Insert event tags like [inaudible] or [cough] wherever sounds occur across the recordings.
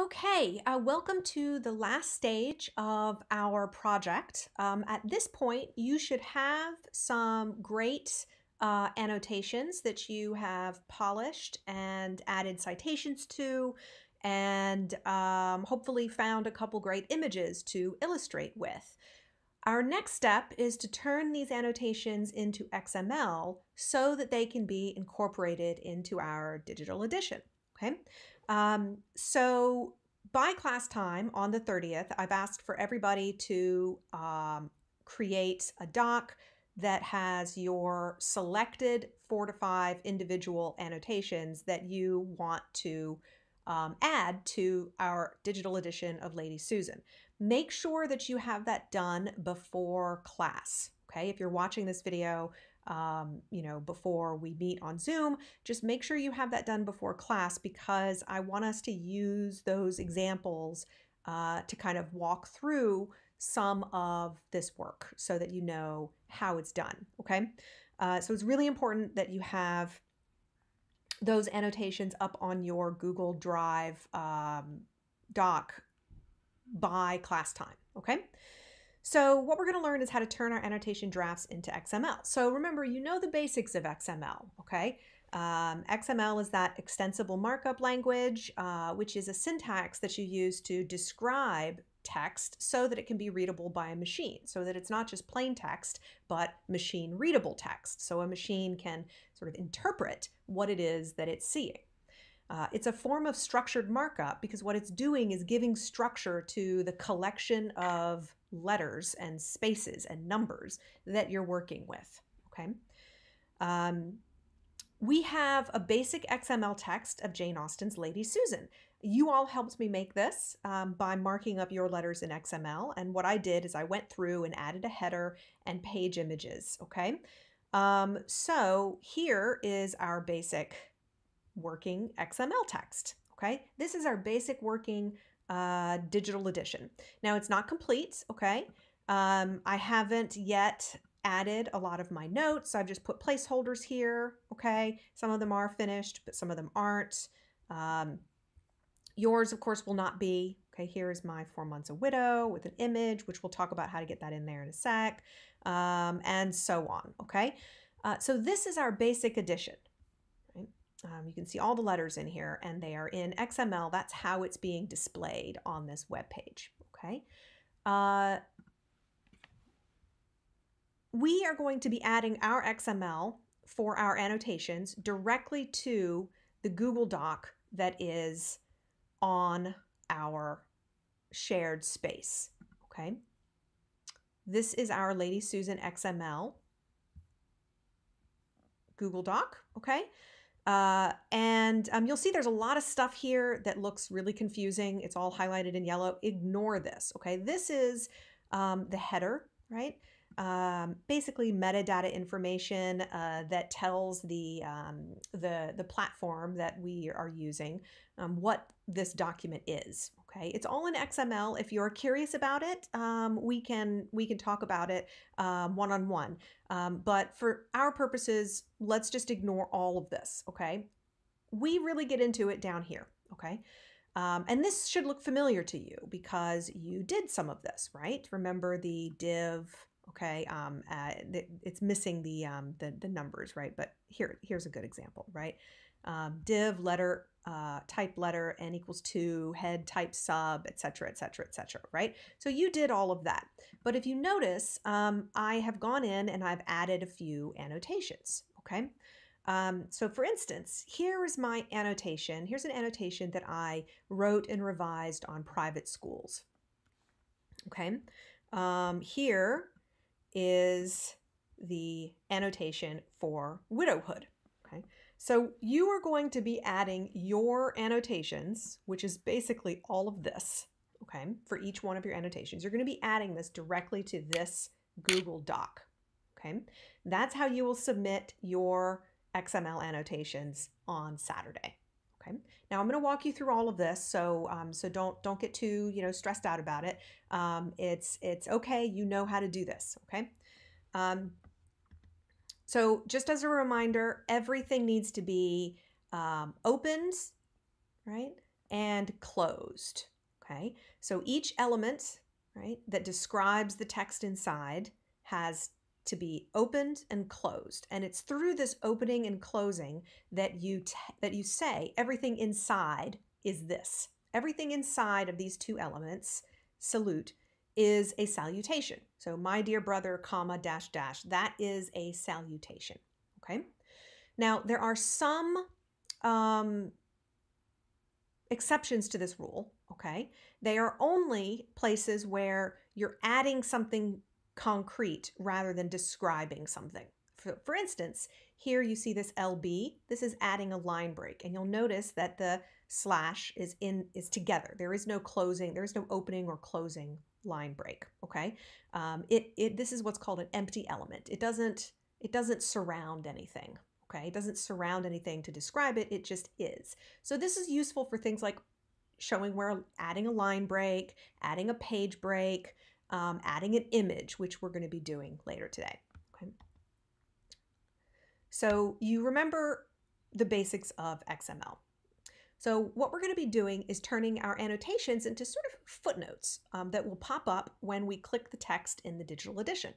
Okay, uh, welcome to the last stage of our project. Um, at this point, you should have some great uh, annotations that you have polished and added citations to, and um, hopefully found a couple great images to illustrate with. Our next step is to turn these annotations into XML so that they can be incorporated into our digital edition. Okay, um, so by class time on the 30th, I've asked for everybody to um, create a doc that has your selected four to five individual annotations that you want to um, add to our digital edition of Lady Susan. Make sure that you have that done before class. Okay, if you're watching this video um, you know, before we meet on Zoom, just make sure you have that done before class because I want us to use those examples uh, to kind of walk through some of this work so that you know how it's done. Okay. Uh, so it's really important that you have those annotations up on your Google Drive um, doc by class time. Okay. So what we're going to learn is how to turn our annotation drafts into XML. So remember, you know the basics of XML, okay? Um, XML is that extensible markup language, uh, which is a syntax that you use to describe text so that it can be readable by a machine, so that it's not just plain text, but machine readable text. So a machine can sort of interpret what it is that it's seeing. Uh, it's a form of structured markup because what it's doing is giving structure to the collection of letters and spaces and numbers that you're working with. Okay. Um, we have a basic XML text of Jane Austen's Lady Susan. You all helped me make this um, by marking up your letters in XML. And what I did is I went through and added a header and page images. Okay. Um, so here is our basic working XML text. Okay, this is our basic working uh, digital edition. Now it's not complete. Okay, um, I haven't yet added a lot of my notes. I've just put placeholders here. Okay, some of them are finished, but some of them aren't. Um, yours, of course, will not be. Okay, here is my four months a widow with an image, which we'll talk about how to get that in there in a sec, um, and so on. Okay, uh, so this is our basic edition. Um, you can see all the letters in here and they are in XML. That's how it's being displayed on this web page. Okay. Uh, we are going to be adding our XML for our annotations directly to the Google Doc that is on our shared space. Okay. This is our Lady Susan XML Google Doc. Okay. Uh, and um, you'll see there's a lot of stuff here that looks really confusing. It's all highlighted in yellow. Ignore this, okay? This is um, the header, right? Um, basically metadata information uh, that tells the, um, the, the platform that we are using um, what this document is, okay it's all in xml if you're curious about it um, we can we can talk about it one on one but for our purposes let's just ignore all of this okay? We really get into it down here okay? Um, and this should look familiar to you because you did some of this right? Remember the div okay um, uh, it's missing the, um, the the numbers right? But here here's a good example right um, div letter uh, type letter n equals 2 head type sub etc etc etc right? So you did all of that. But if you notice um, i have gone in and i've added a few annotations okay? Um, so for instance here is my annotation. Here's an annotation that i wrote and revised on private schools okay? Um, here is the annotation for widowhood so you are going to be adding your annotations, which is basically all of this, okay, for each one of your annotations. You're going to be adding this directly to this Google Doc, okay? That's how you will submit your XML annotations on Saturday. Okay. Now I'm going to walk you through all of this, so um, so don't don't get too you know stressed out about it. Um, it's it's okay. You know how to do this. Okay. Um, so just as a reminder, everything needs to be um, opened, right? and closed. Okay, so each element, right, that describes the text inside has to be opened and closed and it's through this opening and closing that you that you say everything inside is this everything inside of these two elements salute is a salutation so my dear brother comma dash dash that is a salutation okay now there are some um, exceptions to this rule okay they are only places where you're adding something concrete rather than describing something. For, for instance, here you see this LB. This is adding a line break, and you'll notice that the slash is in is together. There is no closing. There is no opening or closing line break. Okay, um, it it this is what's called an empty element. It doesn't it doesn't surround anything. Okay, it doesn't surround anything to describe it. It just is. So this is useful for things like showing where adding a line break, adding a page break, um, adding an image, which we're going to be doing later today. Okay. So you remember the basics of XML. So what we're going to be doing is turning our annotations into sort of footnotes um, that will pop up when we click the text in the digital edition.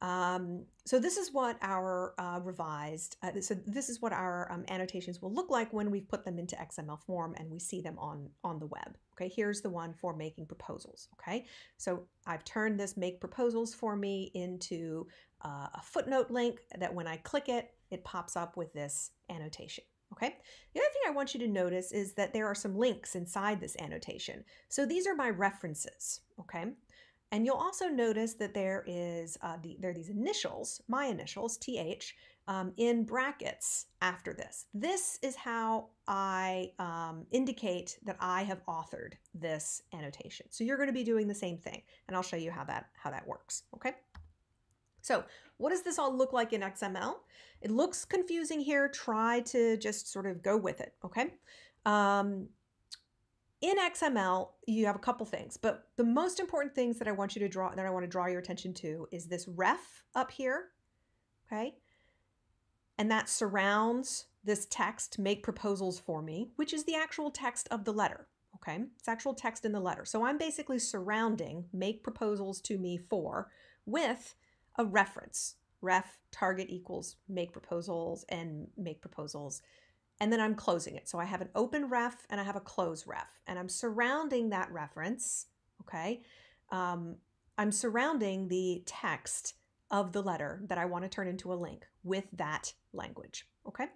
Um, so this is what our uh, revised, uh, so this is what our um, annotations will look like when we've put them into XML form and we see them on, on the web. Okay, here's the one for making proposals. Okay, so I've turned this make proposals for me into uh, a footnote link that when I click it, it pops up with this annotation. Okay. The other thing I want you to notice is that there are some links inside this annotation. So these are my references. Okay. And you'll also notice that there is uh, the, there are these initials, my initials, TH, um, in brackets after this. This is how I um, indicate that I have authored this annotation. So you're going to be doing the same thing, and I'll show you how that how that works. Okay. So what does this all look like in XML? It looks confusing here. Try to just sort of go with it. Okay. Um, in XML, you have a couple things, but the most important things that I want you to draw, that I want to draw your attention to is this ref up here, okay? And that surrounds this text, make proposals for me, which is the actual text of the letter, okay? It's actual text in the letter. So I'm basically surrounding make proposals to me for with a reference. Ref target equals make proposals and make proposals and then I'm closing it. So I have an open ref and I have a close ref, and I'm surrounding that reference, okay? Um, I'm surrounding the text of the letter that I want to turn into a link with that language, okay?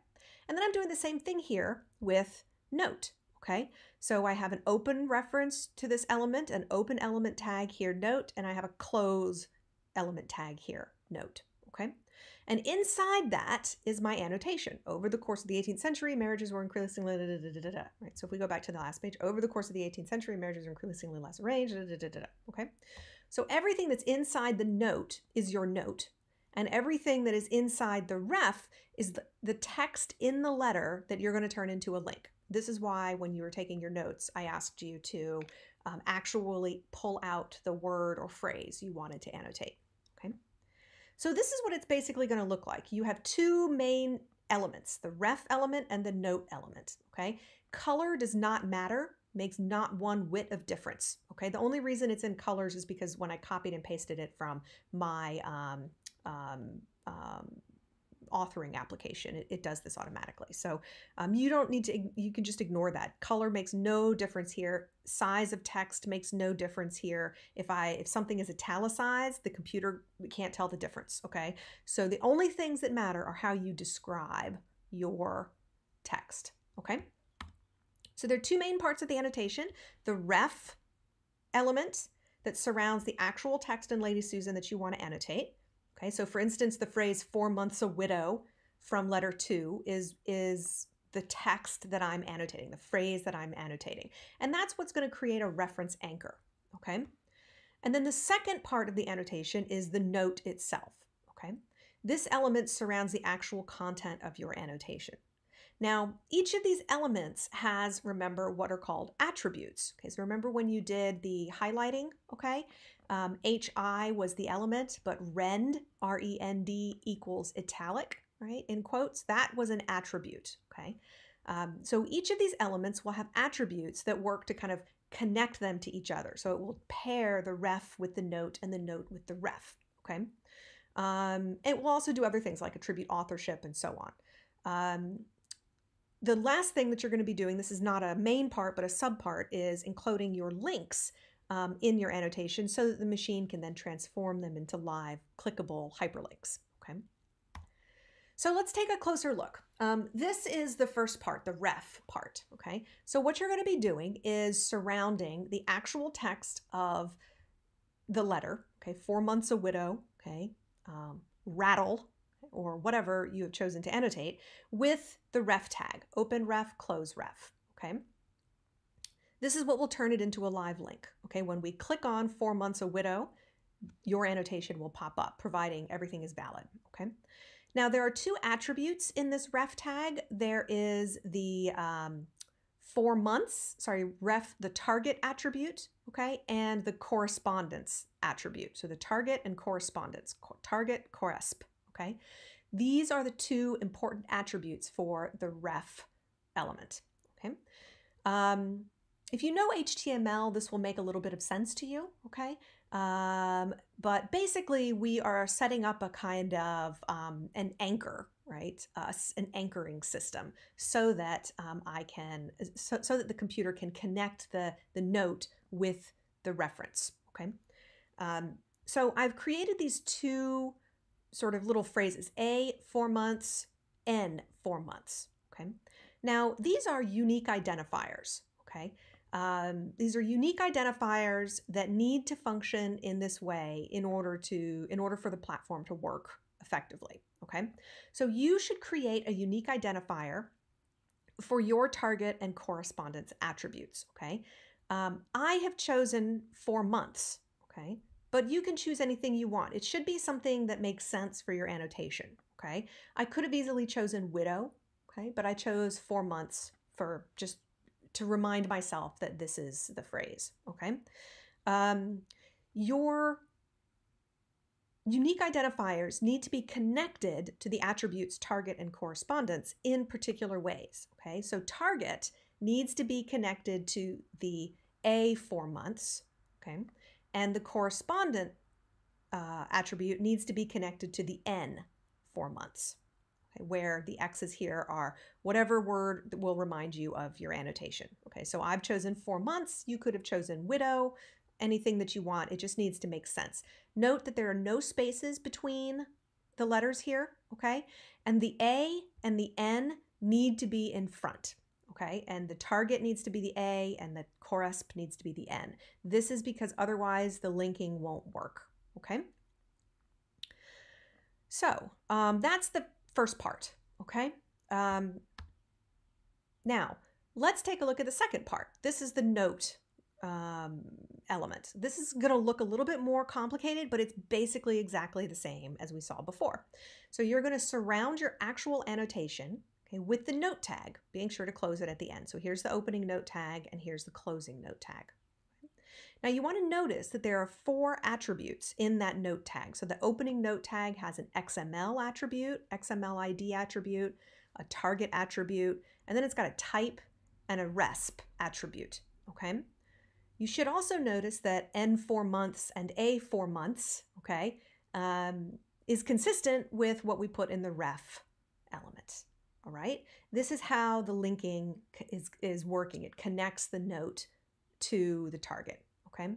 And then I'm doing the same thing here with note, okay? So I have an open reference to this element, an open element tag here, note, and I have a close element tag here, note, okay? And inside that is my annotation. Over the course of the 18th century, marriages were increasingly da, da, da, da, right. So if we go back to the last page, over the course of the 18th century, marriages were increasingly less arranged. Da, da, da, da, okay. So everything that's inside the note is your note, and everything that is inside the ref is the, the text in the letter that you're going to turn into a link. This is why when you were taking your notes, I asked you to um, actually pull out the word or phrase you wanted to annotate. So this is what it's basically going to look like. You have two main elements, the ref element and the note element, okay? Color does not matter, makes not one whit of difference, okay? The only reason it's in colors is because when I copied and pasted it from my um, um, um, authoring application. It, it does this automatically. So um, you don't need to, you can just ignore that. Color makes no difference here. Size of text makes no difference here. If I, if something is italicized, the computer can't tell the difference, okay? So the only things that matter are how you describe your text, okay? So there are two main parts of the annotation. The ref element that surrounds the actual text in Lady Susan that you want to annotate. Okay, so for instance, the phrase four months a widow from letter two is, is the text that I'm annotating, the phrase that I'm annotating. And that's what's going to create a reference anchor. Okay. And then the second part of the annotation is the note itself. Okay. This element surrounds the actual content of your annotation. Now, each of these elements has, remember, what are called attributes. Okay, so remember when you did the highlighting, okay? Um, HI was the element, but rend, R-E-N-D, equals italic, right, in quotes, that was an attribute, okay? Um, so each of these elements will have attributes that work to kind of connect them to each other. So it will pair the ref with the note and the note with the ref. Okay. Um, it will also do other things like attribute authorship and so on. Um, the last thing that you're going to be doing, this is not a main part, but a subpart, is encoding your links um, in your annotation so that the machine can then transform them into live clickable hyperlinks. Okay. So let's take a closer look. Um, this is the first part, the ref part. Okay. So what you're going to be doing is surrounding the actual text of the letter. Okay. Four months a widow. Okay. Um, rattle or whatever you have chosen to annotate with the ref tag, open ref, close ref. Okay. This is what will turn it into a live link. Okay, when we click on four months a widow, your annotation will pop up, providing everything is valid. Okay. Now there are two attributes in this ref tag. There is the um, four months, sorry, ref the target attribute, okay, and the correspondence attribute. So the target and correspondence, target corresp, okay. These are the two important attributes for the ref element, okay. Um, if you know HTML, this will make a little bit of sense to you, okay? Um, but basically, we are setting up a kind of um, an anchor, right? Uh, an anchoring system so that um, I can, so, so that the computer can connect the, the note with the reference, okay? Um, so I've created these two sort of little phrases, A, four months, N, four months, okay? Now, these are unique identifiers, okay? Um, these are unique identifiers that need to function in this way in order to in order for the platform to work effectively. Okay, so you should create a unique identifier for your target and correspondence attributes. Okay, um, I have chosen four months. Okay, but you can choose anything you want. It should be something that makes sense for your annotation. Okay, I could have easily chosen widow. Okay, but I chose four months for just to remind myself that this is the phrase. Okay. Um, your unique identifiers need to be connected to the attributes target and correspondence in particular ways. Okay. So target needs to be connected to the A four months. Okay. And the correspondent uh, attribute needs to be connected to the N four months where the X's here are whatever word will remind you of your annotation. Okay, so I've chosen four months. You could have chosen widow, anything that you want. It just needs to make sense. Note that there are no spaces between the letters here, okay? And the A and the N need to be in front, okay? And the target needs to be the A and the corresp needs to be the N. This is because otherwise the linking won't work, okay? So um, that's the first part, okay? Um, now, let's take a look at the second part. This is the note um, element. This is going to look a little bit more complicated, but it's basically exactly the same as we saw before. So you're going to surround your actual annotation okay, with the note tag, being sure to close it at the end. So here's the opening note tag and here's the closing note tag. Now you want to notice that there are four attributes in that note tag. So the opening note tag has an XML attribute, XML ID attribute, a target attribute, and then it's got a type and a resp attribute, okay? You should also notice that N4 months and A4 months, okay, um, is consistent with what we put in the ref element, all right? This is how the linking is, is working. It connects the note to the target, okay?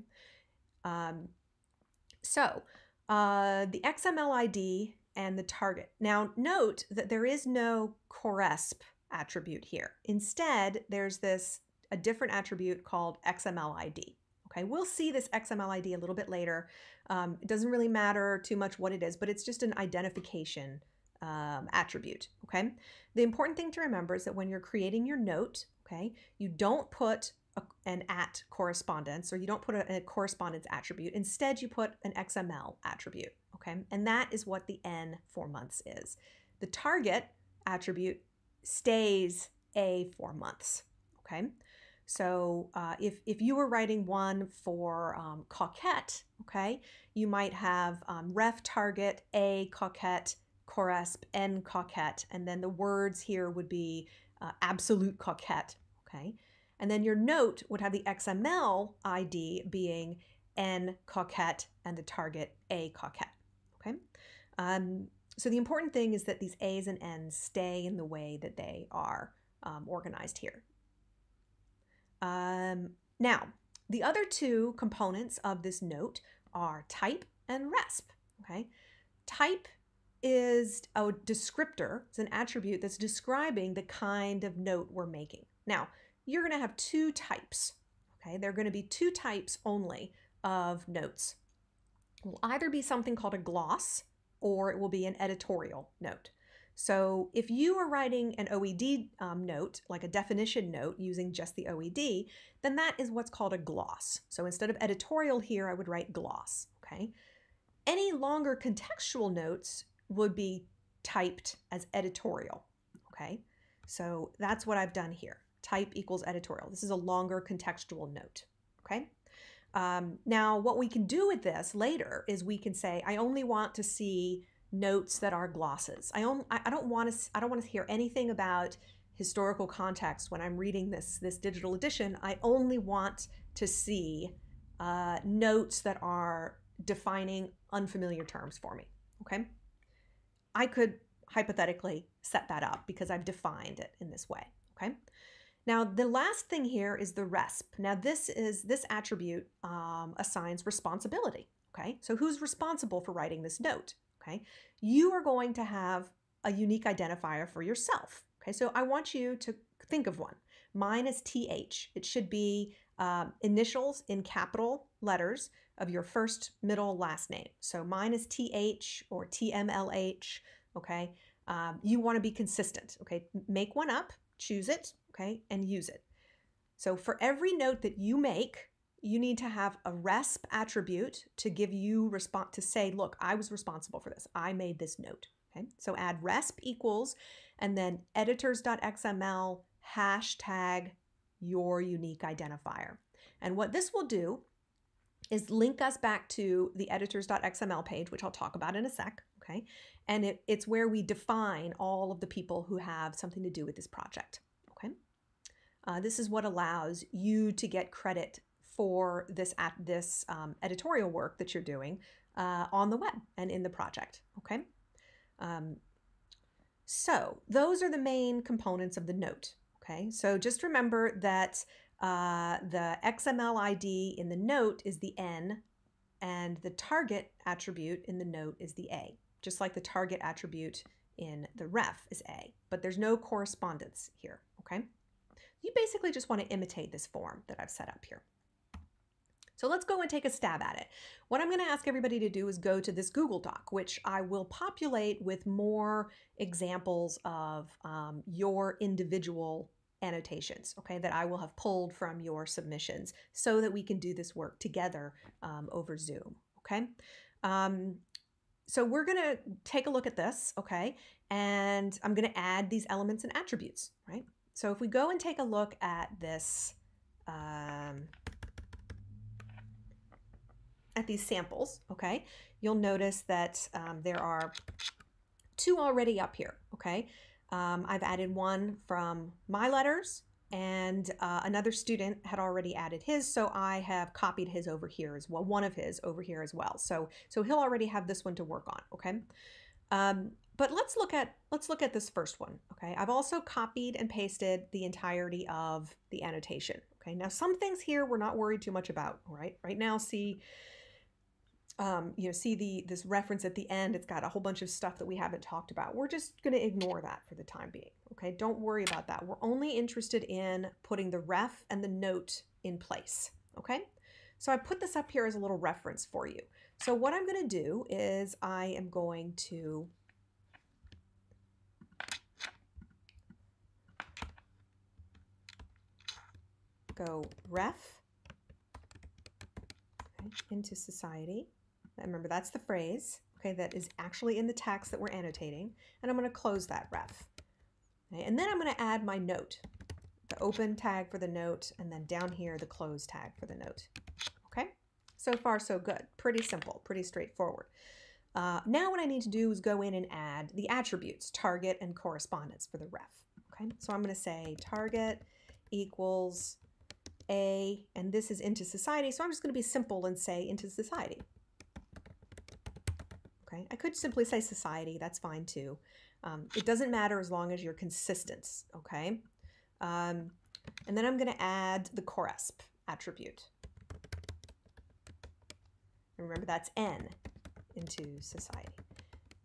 Um, so uh, the XML ID and the target. Now note that there is no corresp attribute here. Instead, there's this a different attribute called XML ID. Okay, we'll see this XML ID a little bit later. Um, it doesn't really matter too much what it is, but it's just an identification um, attribute. Okay, the important thing to remember is that when you're creating your note, okay, you don't put a, an at correspondence or you don't put a, a correspondence attribute. Instead, you put an XML attribute. Okay, and that is what the N four months is. The target attribute stays A four months. Okay, so uh, if, if you were writing one for um, coquette, okay, you might have um, ref target A coquette, corresp N coquette, and then the words here would be uh, absolute coquette, okay? And then your note would have the XML ID being N coquette and the target A coquette, okay? Um, so the important thing is that these A's and N's stay in the way that they are um, organized here. Um, now, the other two components of this note are type and resp, okay? Type is a descriptor, it's an attribute that's describing the kind of note we're making. Now, you're going to have two types, okay? There are going to be two types only of notes. It will either be something called a gloss or it will be an editorial note. So if you are writing an OED um, note, like a definition note using just the OED, then that is what's called a gloss. So instead of editorial here, I would write gloss, okay? Any longer contextual notes would be typed as editorial, okay? So that's what I've done here. Type equals editorial. This is a longer contextual note, okay? Um, now, what we can do with this later is we can say, I only want to see notes that are glosses. I, only, I don't want to I don't want to hear anything about historical context when I'm reading this this digital edition. I only want to see uh, notes that are defining unfamiliar terms for me. Okay, I could hypothetically set that up because I've defined it in this way. Okay. Now, the last thing here is the resp. Now, this is this attribute um, assigns responsibility. Okay, so who's responsible for writing this note? Okay, you are going to have a unique identifier for yourself. Okay, so I want you to think of one. Mine is TH. It should be um, initials in capital letters of your first, middle, last name. So mine is TH or TMLH. Okay, um, you want to be consistent. Okay, make one up, choose it, okay, and use it. So for every note that you make, you need to have a resp attribute to give you response to say, look, I was responsible for this. I made this note. Okay. So add resp equals and then editors.xml hashtag your unique identifier. And what this will do is link us back to the editors.xml page, which I'll talk about in a sec. Okay. And it, it's where we define all of the people who have something to do with this project. Uh, this is what allows you to get credit for this at this um, editorial work that you're doing uh, on the web and in the project. Okay. Um, so those are the main components of the note. Okay. So just remember that uh, the XML ID in the note is the N and the target attribute in the note is the A, just like the target attribute in the ref is A, but there's no correspondence here. Okay. You basically just want to imitate this form that I've set up here. So let's go and take a stab at it. What I'm going to ask everybody to do is go to this Google Doc, which I will populate with more examples of um, your individual annotations, okay, that I will have pulled from your submissions so that we can do this work together um, over Zoom, okay? Um, so we're going to take a look at this, okay, and I'm going to add these elements and attributes, right? So if we go and take a look at this, um, at these samples, okay, you'll notice that um, there are two already up here, okay? Um, I've added one from my letters and uh, another student had already added his, so I have copied his over here as well, one of his over here as well. So, so he'll already have this one to work on, okay? Um, but let's look at let's look at this first one. Okay, I've also copied and pasted the entirety of the annotation. Okay, now some things here we're not worried too much about. Right, right now see. Um, you know, see the this reference at the end. It's got a whole bunch of stuff that we haven't talked about. We're just going to ignore that for the time being. Okay, don't worry about that. We're only interested in putting the ref and the note in place. Okay, so I put this up here as a little reference for you. So what I'm going to do is I am going to go ref into society. Remember, that's the phrase, okay, that is actually in the text that we're annotating. And I'm going to close that ref. Okay, and then I'm going to add my note, the open tag for the note, and then down here, the close tag for the note. Okay, so far so good. Pretty simple, pretty straightforward. Uh, now what I need to do is go in and add the attributes, target and correspondence for the ref. Okay, so I'm going to say target equals a, and this is into society, so I'm just going to be simple and say into society. Okay, I could simply say society, that's fine too. Um, it doesn't matter as long as you're consistent, okay? Um, and then I'm going to add the CORRESP attribute. And remember, that's N into society.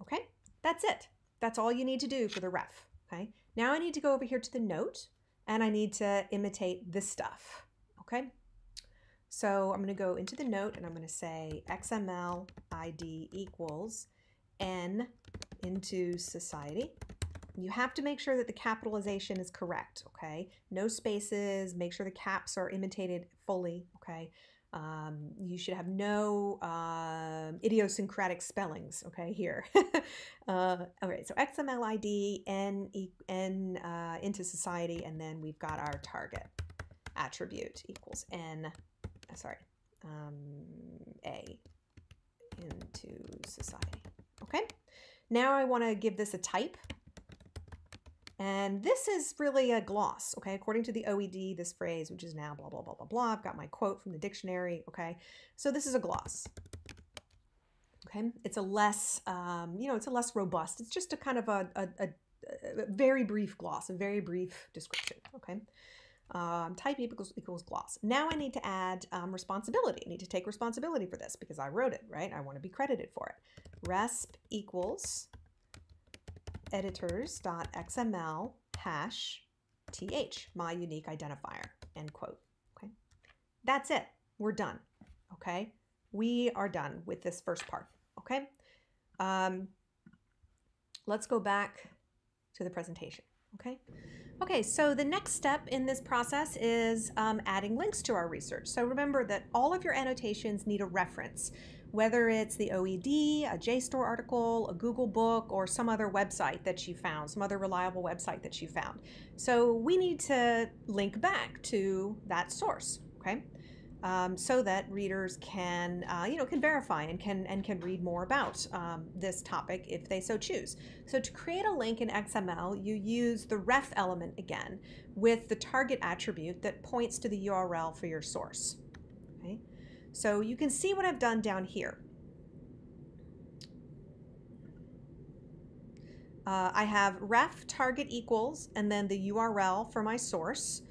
Okay, that's it. That's all you need to do for the ref. Okay, now I need to go over here to the note and I need to imitate this stuff. Okay, so I'm going to go into the note and I'm going to say XML ID equals N into society. You have to make sure that the capitalization is correct, okay? No spaces, make sure the caps are imitated fully, okay? Um, you should have no uh, idiosyncratic spellings, okay, here. [laughs] uh, all right, so XML ID, N, N uh, into society, and then we've got our target attribute equals N, uh, sorry, um, A into society, okay? Now I want to give this a type. And this is really a gloss, okay? According to the OED, this phrase, which is now blah, blah, blah, blah, blah. I've got my quote from the dictionary, okay? So this is a gloss, okay? It's a less, um, you know, it's a less robust. It's just a kind of a, a, a, a very brief gloss, a very brief description, okay? Um, type equals, equals gloss. Now I need to add um, responsibility. I need to take responsibility for this because I wrote it, right? I want to be credited for it. resp equals editors.xml hash th, my unique identifier, end quote. Okay, that's it. We're done. Okay, we are done with this first part. Okay, um, let's go back to the presentation. Okay. Okay, so the next step in this process is um, adding links to our research. So remember that all of your annotations need a reference whether it's the OED, a JSTOR article, a Google book, or some other website that you found, some other reliable website that you found. So we need to link back to that source, okay? Um, so that readers can, uh, you know, can verify and can and can read more about um, this topic if they so choose. So to create a link in XML, you use the ref element again with the target attribute that points to the URL for your source. Okay. So you can see what I've done down here. Uh, I have ref target equals and then the URL for my source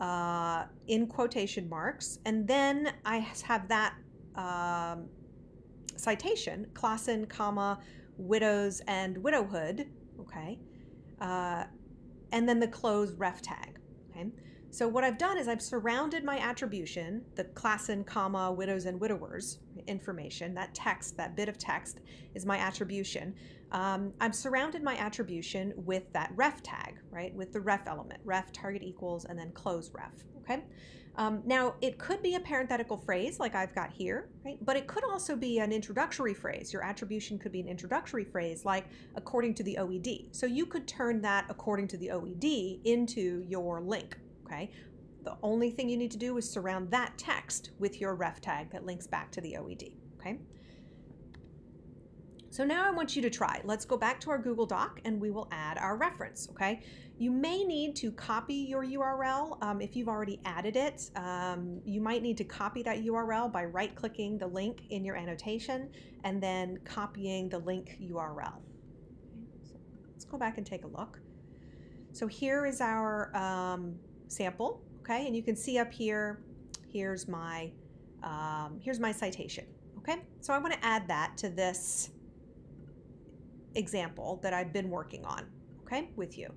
uh, in quotation marks. And then I have that um, citation, Klassen, comma, widows and widowhood, okay? Uh, and then the close ref tag, okay? So what I've done is I've surrounded my attribution, the Klassen, comma, widows and widowers information, that text, that bit of text is my attribution. Um, I've surrounded my attribution with that ref tag, right, with the ref element, ref target equals, and then close ref, okay? Um, now, it could be a parenthetical phrase like I've got here, right? But it could also be an introductory phrase. Your attribution could be an introductory phrase like according to the OED. So you could turn that according to the OED into your link, okay? The only thing you need to do is surround that text with your ref tag that links back to the OED, okay? So now I want you to try. Let's go back to our Google Doc and we will add our reference, okay? You may need to copy your URL um, if you've already added it. Um, you might need to copy that URL by right-clicking the link in your annotation and then copying the link URL. Let's go back and take a look. So here is our um, sample, okay? And you can see up here, here's my, um, here's my citation, okay? So I want to add that to this example that I've been working on, okay, with you.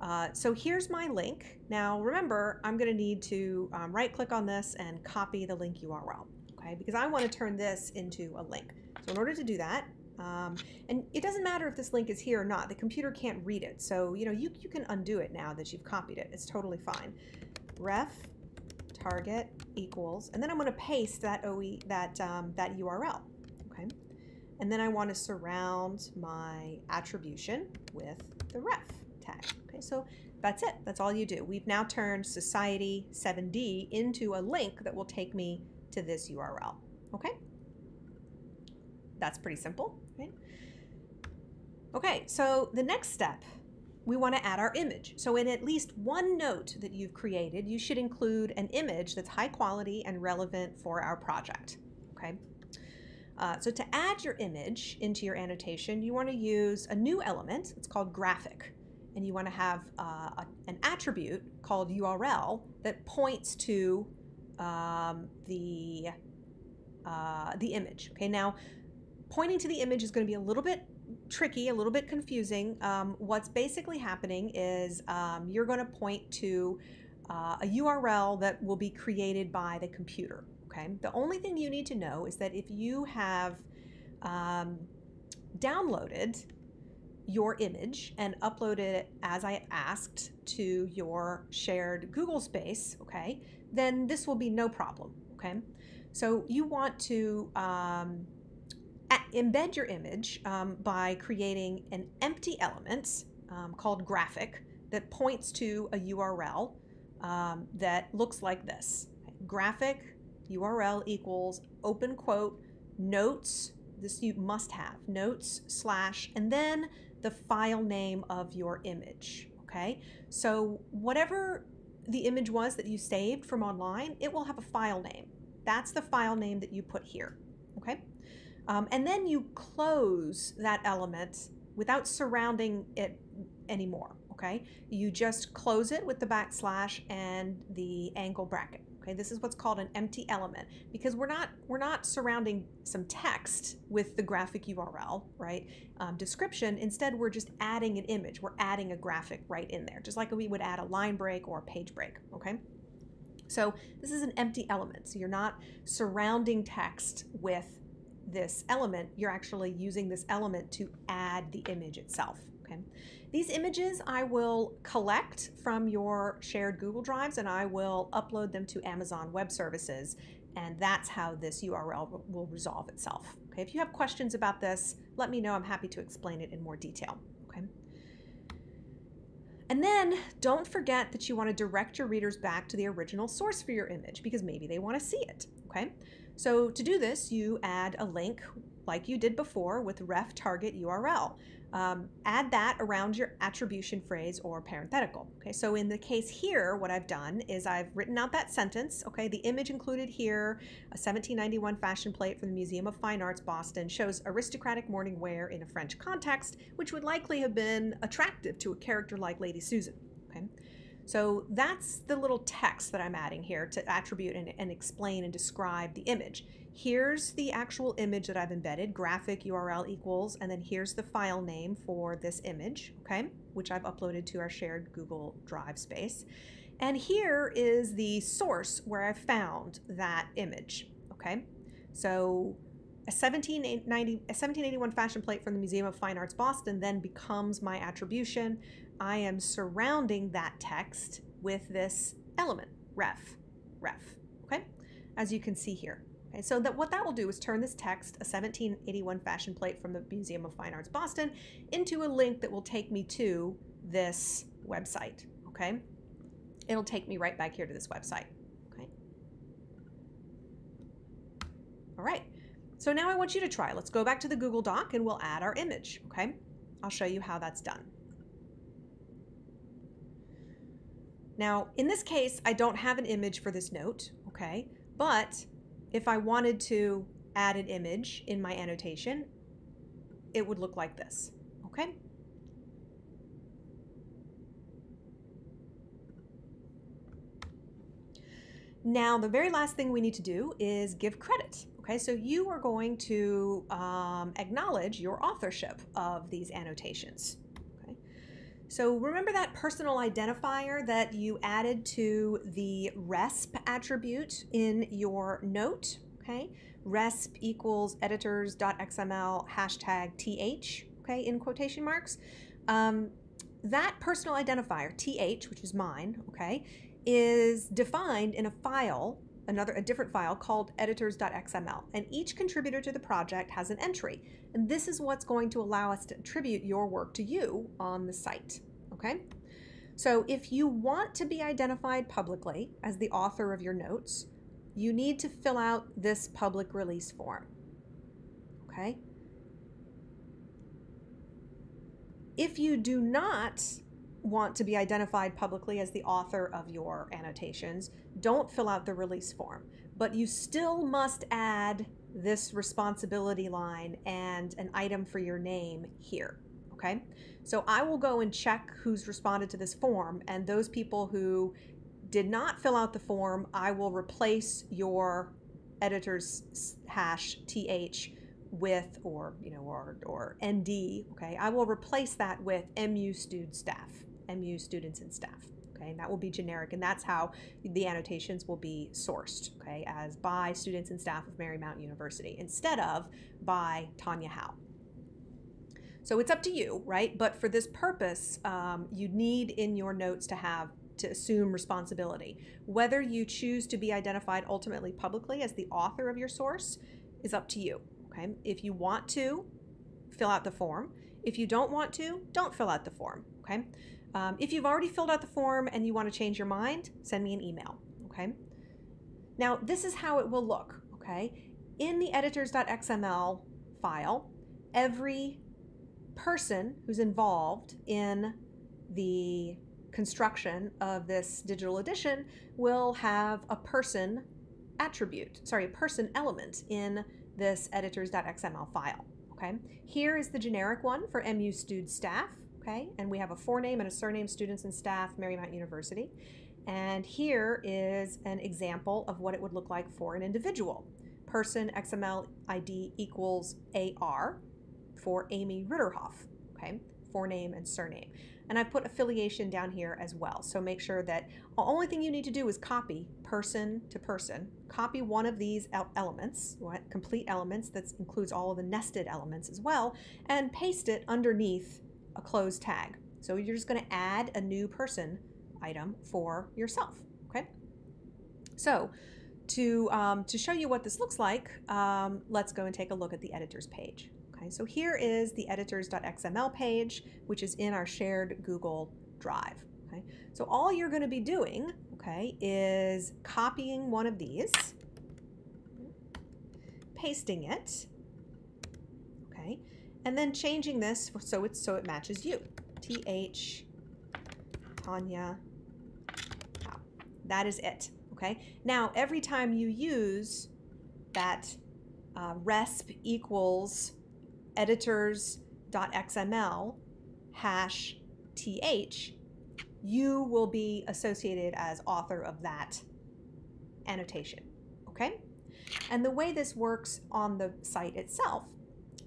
Uh, so here's my link. Now remember, I'm going to need to um, right click on this and copy the link URL, okay, because I want to turn this into a link. So in order to do that, um, and it doesn't matter if this link is here or not, the computer can't read it. So, you know, you, you can undo it now that you've copied it. It's totally fine. Ref target equals, and then I'm going to paste that OE, that, um, that URL? And then I want to surround my attribution with the ref tag. Okay, so that's it. That's all you do. We've now turned Society 7D into a link that will take me to this URL. Okay? That's pretty simple. Okay, so the next step we want to add our image. So in at least one note that you've created, you should include an image that's high quality and relevant for our project, okay? Uh, so to add your image into your annotation, you want to use a new element. It's called graphic. And you want to have uh, a, an attribute called URL that points to um, the, uh, the image. Okay, now pointing to the image is going to be a little bit tricky, a little bit confusing. Um, what's basically happening is um, you're going to point to uh, a URL that will be created by the computer. Okay. The only thing you need to know is that if you have um, downloaded your image and uploaded it as I asked to your shared Google space, okay, then this will be no problem. Okay. So you want to um, embed your image um, by creating an empty element um, called graphic that points to a URL um, that looks like this. Graphic URL equals open quote notes, this you must have, notes slash, and then the file name of your image. Okay, so whatever the image was that you saved from online, it will have a file name. That's the file name that you put here. Okay. Um, and then you close that element without surrounding it anymore, okay? You just close it with the backslash and the angle bracket. Okay, this is what's called an empty element because we're not we're not surrounding some text with the graphic URL, right? Um, description. Instead, we're just adding an image. We're adding a graphic right in there, just like we would add a line break or a page break. Okay. So this is an empty element. So you're not surrounding text with this element, you're actually using this element to add the image itself. Okay. These images I will collect from your shared Google Drives and I will upload them to Amazon Web Services and that's how this URL will resolve itself. Okay. If you have questions about this, let me know. I'm happy to explain it in more detail. Okay. And then don't forget that you want to direct your readers back to the original source for your image because maybe they want to see it. Okay. So to do this, you add a link like you did before with ref target URL. Um, add that around your attribution phrase or parenthetical. Okay, so in the case here, what I've done is I've written out that sentence. Okay, the image included here, a 1791 fashion plate from the Museum of Fine Arts, Boston, shows aristocratic morning wear in a French context, which would likely have been attractive to a character like Lady Susan. Okay. So that's the little text that I'm adding here to attribute and, and, explain and describe the image. Here's the actual image that I've embedded, graphic URL equals, and then here's the file name for this image, okay, which I've uploaded to our shared Google Drive space. And here is the source where I found that image, okay? So a 1790, a 1781 fashion plate from the Museum of Fine Arts Boston then becomes my attribution. I am surrounding that text with this element, ref, ref, okay? As you can see here. Okay, so that what that will do is turn this text, a 1781 fashion plate from the Museum of Fine Arts Boston, into a link that will take me to this website, okay? It'll take me right back here to this website, okay? All right, so now I want you to try. Let's go back to the Google Doc and we'll add our image, okay? I'll show you how that's done. Now, in this case, I don't have an image for this note, okay? But if I wanted to add an image in my annotation, it would look like this, okay? Now, the very last thing we need to do is give credit. Okay, so you are going to um, acknowledge your authorship of these annotations. So remember that personal identifier that you added to the resp attribute in your note, okay? resp equals editors.xml hashtag th, okay, in quotation marks. Um, that personal identifier, th, which is mine, okay, is defined in a file another a different file called editors.xml and each contributor to the project has an entry. And this is what's going to allow us to attribute your work to you on the site okay? So if you want to be identified publicly as the author of your notes you need to fill out this public release form okay? If you do not want to be identified publicly as the author of your annotations, don't fill out the release form. But you still must add this responsibility line and an item for your name here. Okay, so I will go and check who's responded to this form, and those people who did not fill out the form, I will replace your editor's hash th with or you know or or nd okay i will replace that with mu stud staff mu students and staff okay? And that will be generic and that's how the annotations will be sourced okay as by students and staff of marymount university instead of by tanya howe. So it's up to you right? But for this purpose um, you need in your notes to have to assume responsibility. Whether you choose to be identified ultimately publicly as the author of your source is up to you okay? If you want to fill out the form. If you don't want to don't fill out the form okay um, if you've already filled out the form and you want to change your mind, send me an email, okay? Now, this is how it will look, okay? In the editors.xml file, every person who's involved in the construction of this digital edition will have a person attribute, sorry, a person element in this editors.xml file, okay? Here is the generic one for MU Stud staff okay? And we have a forename and a surname students and staff, Marymount University. And here is an example of what it would look like for an individual. Person XML ID equals AR for Amy Ritterhoff, okay? Forename and surname. And I've put affiliation down here as well. So make sure that the only thing you need to do is copy person to person. Copy one of these elements, complete elements that includes all of the nested elements as well, and paste it underneath a closed tag. So you're just going to add a new person item for yourself. Okay. So to, um, to show you what this looks like, um, let's go and take a look at the editors page. Okay, so here is the editors.xml page, which is in our shared Google Drive. Okay, so all you're going to be doing, okay, is copying one of these, pasting it, and then changing this so it's so it matches you. T-H, Tanya, That is it, okay? Now, every time you use that uh, resp equals editors.xml hash th, you will be associated as author of that annotation, okay? And the way this works on the site itself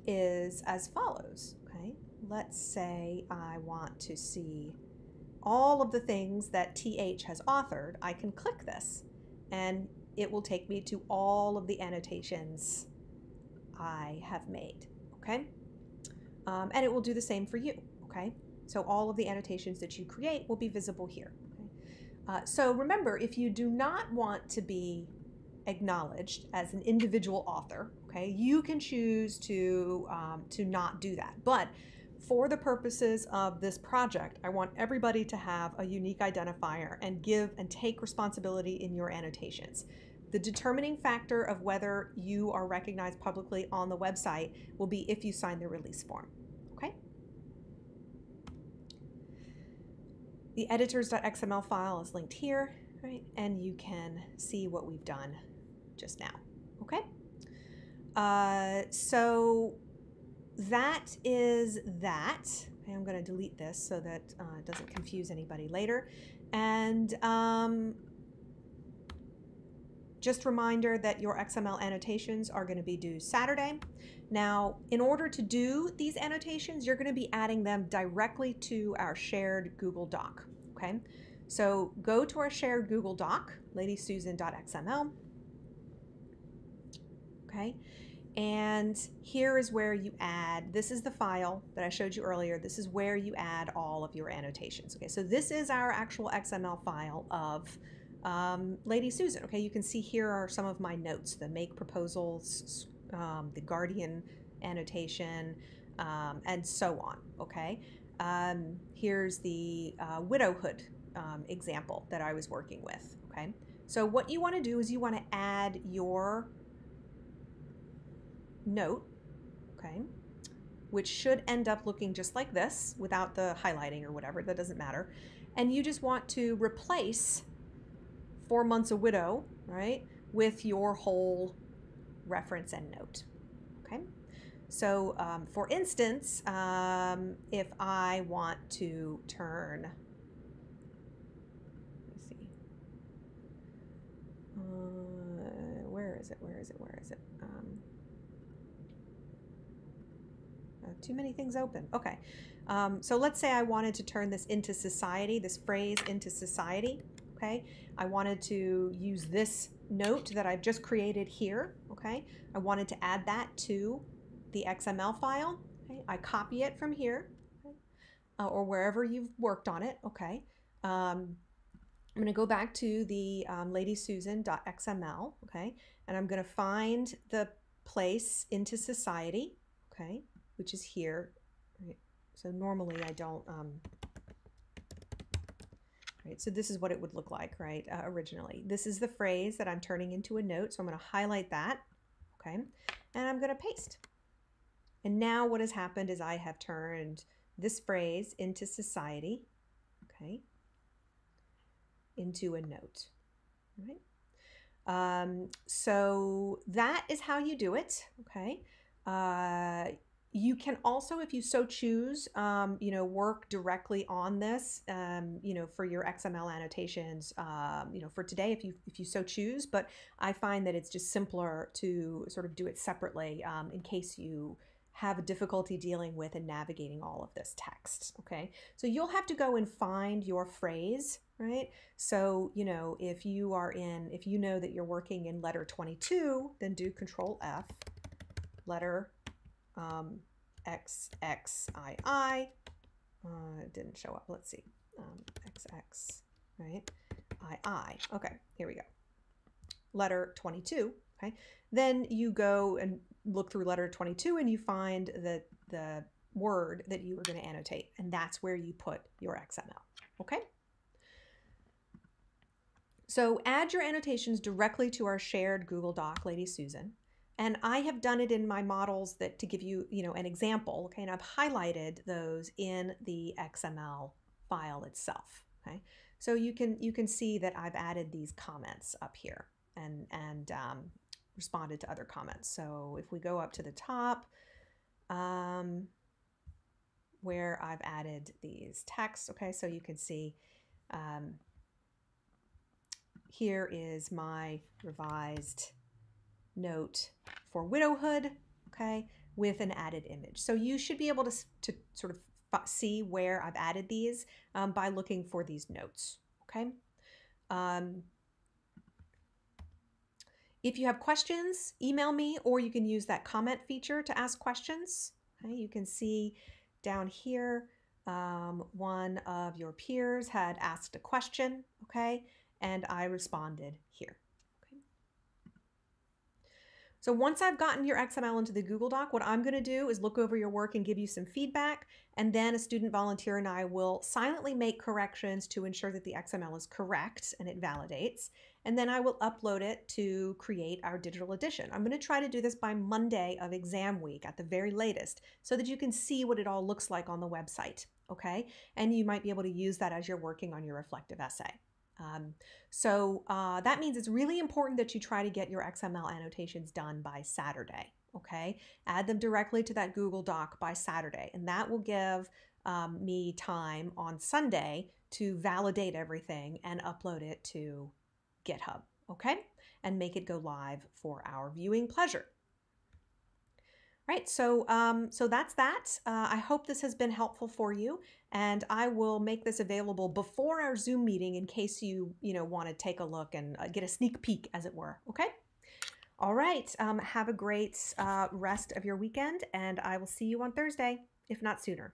is as follows. Okay, let's say I want to see all of the things that TH has authored. I can click this and it will take me to all of the annotations I have made. Okay, um, and it will do the same for you. Okay, so all of the annotations that you create will be visible here. Okay? Uh, so remember, if you do not want to be acknowledged as an individual author, okay, you can choose to, um, to not do that. But for the purposes of this project, I want everybody to have a unique identifier and give and take responsibility in your annotations. The determining factor of whether you are recognized publicly on the website will be if you sign the release form. Okay? The editors.xml file is linked here, right? And you can see what we've done just now. Okay? Uh, so that is that. I'm going to delete this so that uh, it doesn't confuse anybody later. And um, just reminder that your XML annotations are going to be due Saturday. Now, in order to do these annotations, you're going to be adding them directly to our shared Google Doc. Okay, so go to our shared Google Doc, ladysusan.xml okay? And here is where you add, this is the file that I showed you earlier. This is where you add all of your annotations. Okay, so this is our actual XML file of um, Lady Susan. Okay, you can see here are some of my notes, the make proposals, um, the guardian annotation, um, and so on. Okay, um, here's the uh, widowhood um, example that I was working with. Okay, so what you want to do is you want to add your note, okay, which should end up looking just like this without the highlighting or whatever, that doesn't matter. And you just want to replace four months a widow, right, with your whole reference and note. Okay. So, um, for instance, um, if I want to turn, let me see, uh, where is it? Where is it? Where is it? Um, uh, too many things open. Okay. Um, so let's say I wanted to turn this into society, this phrase into society. Okay. I wanted to use this note that I've just created here. Okay. I wanted to add that to the XML file. Okay? I copy it from here okay? uh, or wherever you've worked on it. Okay. Um, I'm going to go back to the um, ladysusan.xml. Okay. And I'm going to find the place into society. Okay. Which is here. Right. So normally I don't. Um, right. So this is what it would look like, right? Uh, originally, this is the phrase that I'm turning into a note. So I'm going to highlight that. Okay. And I'm going to paste. And now what has happened is I have turned this phrase into society, okay, into a note, right? Um, so that is how you do it, okay? Uh, you can also, if you so choose, um, you know, work directly on this, um, you know, for your XML annotations, um, you know, for today, if you if you so choose. But I find that it's just simpler to sort of do it separately um, in case you have a difficulty dealing with and navigating all of this text. Okay, so you'll have to go and find your phrase, right? So, you know, if you are in, if you know that you're working in letter 22, then do Control F, letter um, XXII. Uh, it didn't show up. Let's see. Um, XX, right? II. Okay, here we go. Letter 22. Okay, then you go and look through letter 22 and you find the, the word that you were going to annotate. And that's where you put your XML. Okay? So add your annotations directly to our shared Google Doc, Lady Susan. And I have done it in my models that to give you, you know, an example, okay, and I've highlighted those in the XML file itself, okay? So you can you can see that I've added these comments up here and and um, responded to other comments. So if we go up to the top, um, where I've added these texts, okay, so you can see um, here is my revised note for widowhood, okay, with an added image. So you should be able to, to sort of see where I've added these um, by looking for these notes, okay? Um, if you have questions, email me or you can use that comment feature to ask questions. Okay, you can see down here, um, one of your peers had asked a question, okay, and I responded here. So once I've gotten your XML into the Google Doc, what I'm going to do is look over your work and give you some feedback, and then a student volunteer and I will silently make corrections to ensure that the XML is correct and it validates, and then I will upload it to create our digital edition. I'm going to try to do this by Monday of exam week at the very latest so that you can see what it all looks like on the website, okay? And you might be able to use that as you're working on your reflective essay. Um, so uh, that means it's really important that you try to get your XML annotations done by Saturday. Okay, add them directly to that Google Doc by Saturday, and that will give um, me time on Sunday to validate everything and upload it to GitHub. Okay, and make it go live for our viewing pleasure. Right, so um, so that's that. Uh, I hope this has been helpful for you, and I will make this available before our Zoom meeting in case you you know want to take a look and uh, get a sneak peek, as it were. Okay. All right. Um, have a great uh, rest of your weekend, and I will see you on Thursday, if not sooner.